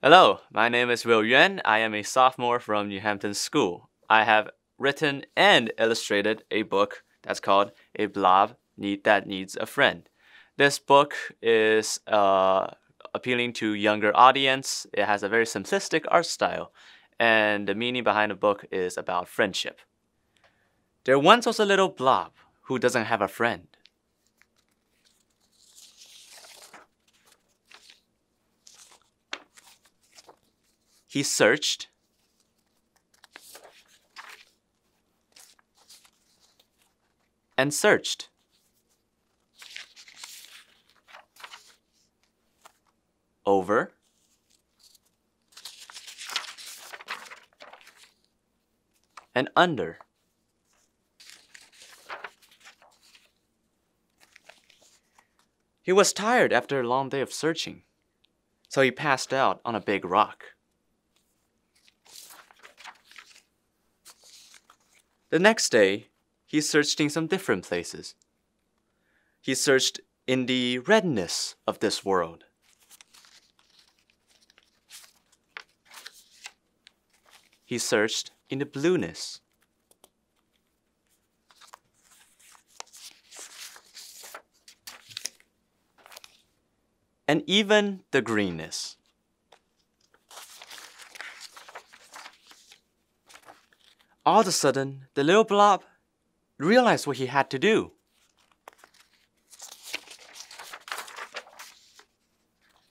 Hello, my name is Will Yuan. I am a sophomore from New Hampton School. I have written and illustrated a book that's called A Blob Need That Needs a Friend. This book is uh, appealing to younger audience. It has a very simplistic art style, and the meaning behind the book is about friendship. There once was a little blob who doesn't have a friend. He searched and searched. Over and under. He was tired after a long day of searching, so he passed out on a big rock. The next day, he searched in some different places. He searched in the redness of this world. He searched in the blueness. And even the greenness. All of a sudden, the little blob realized what he had to do.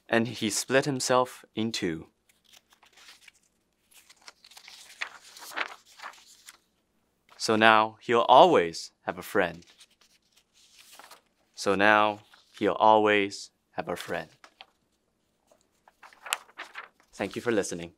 And he split himself in two. So now he'll always have a friend. So now he'll always have a friend. Thank you for listening.